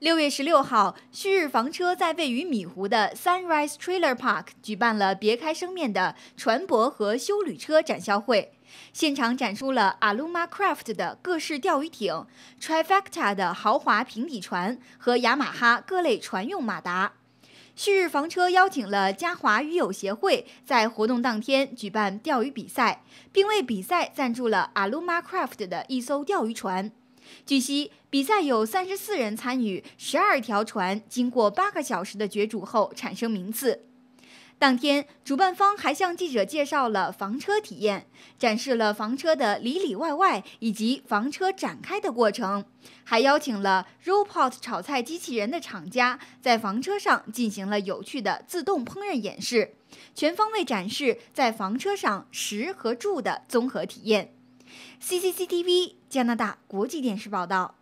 六月十六号，旭日房车在位于米湖的 Sunrise Trailer Park 举办了别开生面的船舶和修旅车展销会，现场展出了 Aluma Craft 的各式钓鱼艇、Trifecta 的豪华平底船和雅马哈各类船用马达。旭日房车邀请了嘉华鱼友协会在活动当天举办钓鱼比赛，并为比赛赞助了 Aluma Craft 的一艘钓鱼船。据悉，比赛有三十四人参与，十二条船经过八个小时的角逐后产生名次。当天，主办方还向记者介绍了房车体验，展示了房车的里里外外以及房车展开的过程，还邀请了 Robot 炒菜机器人的厂家在房车上进行了有趣的自动烹饪演示，全方位展示在房车上食和住的综合体验。CCTV 加拿大国际电视报道。